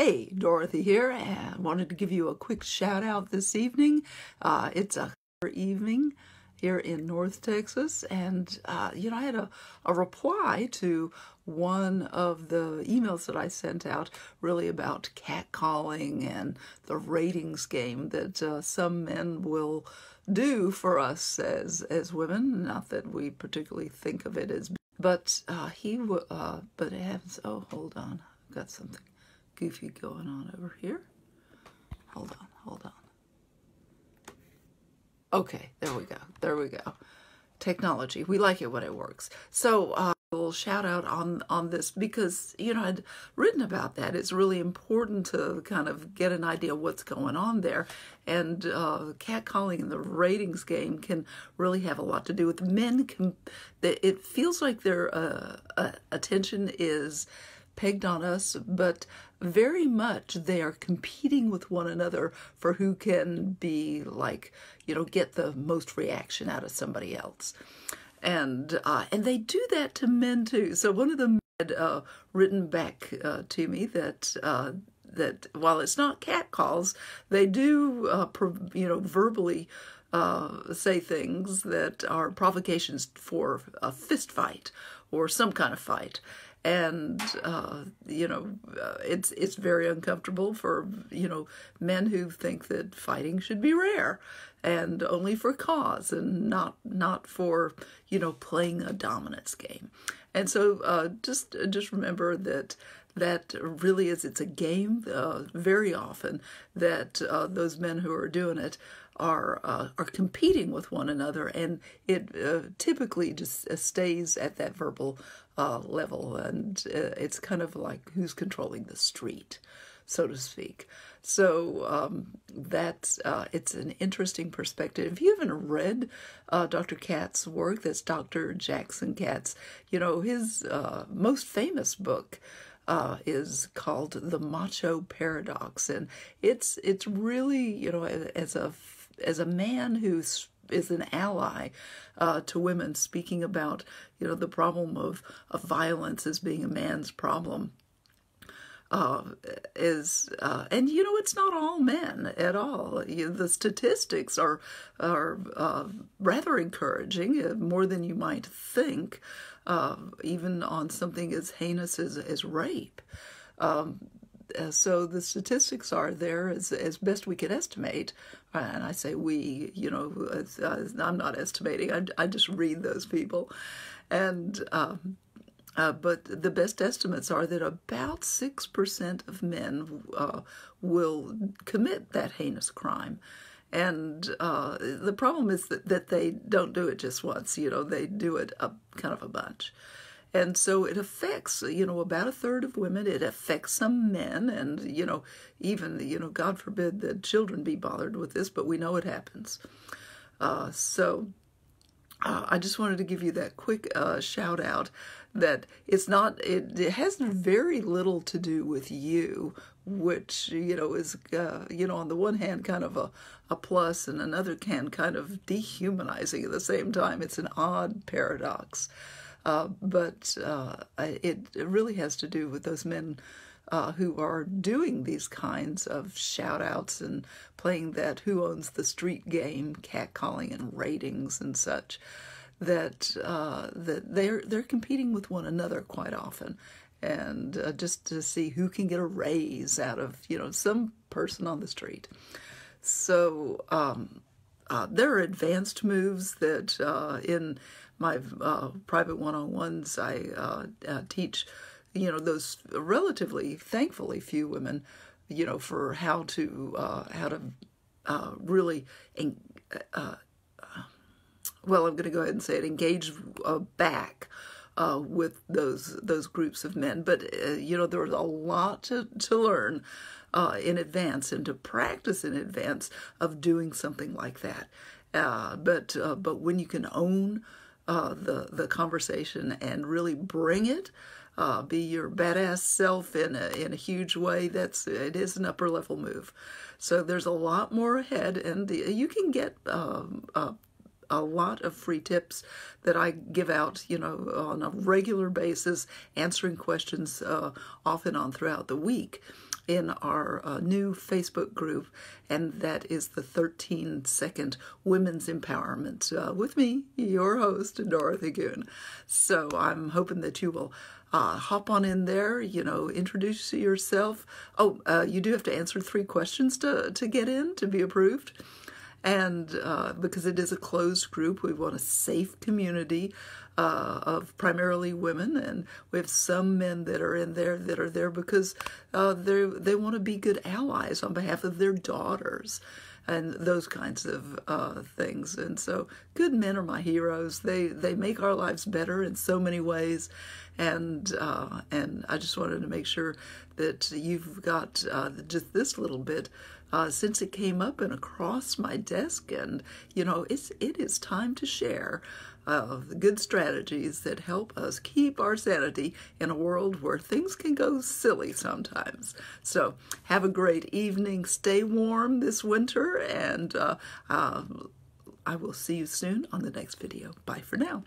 Hey, Dorothy here, and wanted to give you a quick shout out this evening. Uh, it's a evening here in North Texas, and uh, you know, I had a, a reply to one of the emails that I sent out, really about catcalling and the ratings game that uh, some men will do for us as as women. Not that we particularly think of it as, but uh, he, uh, but it happens. Oh, hold on, I've got something goofy going on over here. Hold on, hold on. Okay, there we go. There we go. Technology. We like it when it works. So, uh, little shout out on on this because you know I'd written about that. It's really important to kind of get an idea what's going on there, and uh, catcalling in the ratings game can really have a lot to do with men. Can it feels like their uh, uh attention is pegged on us, but very much they are competing with one another for who can be like, you know, get the most reaction out of somebody else. And uh, and they do that to men too. So one of them had uh, written back uh, to me that uh, that while it's not cat calls, they do uh, you know verbally uh, say things that are provocations for a fist fight or some kind of fight and uh, you know uh, it's it's very uncomfortable for you know men who think that fighting should be rare and only for cause and not not for you know playing a dominance game. And so uh, just just remember that that really is it's a game uh, very often that uh, those men who are doing it are uh, are competing with one another and it uh, typically just uh, stays at that verbal uh, level and it's kind of like who's controlling the street so to speak so um, that's it's an interesting perspective if you haven't read Dr. Katz's work that's Dr. Jackson Katz you know his most famous book uh, is called the macho paradox, and it's it's really you know as a as a man who's is an ally uh, to women, speaking about you know the problem of of violence as being a man's problem. Uh, is uh, and you know it's not all men at all. You, the statistics are are uh, rather encouraging, uh, more than you might think uh, even on something as heinous as, as rape. Um, uh, so the statistics are there as, as best we can estimate. And I say we, you know, I'm not estimating, I, I just read those people. And, um, uh, but the best estimates are that about 6% of men uh, will commit that heinous crime. And uh, the problem is that, that they don't do it just once, you know, they do it a, kind of a bunch. And so it affects, you know, about a third of women. It affects some men, and, you know, even, you know, God forbid that children be bothered with this, but we know it happens. Uh, so uh, I just wanted to give you that quick uh, shout out that it's not, it, it, has very little to do with you, which, you know, is, uh, you know, on the one hand, kind of a, a plus, and another can kind of dehumanizing at the same time. It's an odd paradox. Uh, but uh, it, really has to do with those men uh, who are doing these kinds of shout outs and playing that who owns the street game, catcalling and ratings and such, that uh, that they're they're competing with one another quite often, and uh, just to see who can get a raise out of you know some person on the street. So um, uh, there are advanced moves that in my uh, private one-on-ones I teach you know those relatively thankfully few women you know for how to uh, how to uh, really uh, well I'm going to go ahead and say it engage uh, back uh, with those those groups of men. But uh, you know there's a lot to, to learn in advance and to practice in advance of doing something like that. But but when you can own the the conversation and really bring it uh, be your badass self in a, in a huge way, that's it is an upper level move. So there's a lot more ahead, and you can get um, uh, a lot of free tips that I give out, you know, on a regular basis, answering questions uh, off and on throughout the week. In our uh, new Facebook group, and that is the 13 Second Women's Empowerment uh, with me, your host, Dorothy Goon. So I'm hoping that you will uh, hop on in there, you know, introduce yourself. Oh, uh, you do have to answer three questions to, to get in, to be approved. And uh, because it is a closed group, we want a safe community uh, of primarily women, and we have some men that are in there that are there because uh, they they want to be good allies on behalf of their daughters and those kinds of uh, things. And so, good men are my heroes. They they make our lives better in so many ways, and uh, and I just wanted to make sure that you've got uh, just this little bit. Uh, since it came up and across my desk, and you know, it's it is time to share of the good strategies that help us keep our sanity in a world where things can go silly sometimes. So, have a great evening. Stay warm this winter, and uh, uh, I will see you soon on the next video. Bye for now.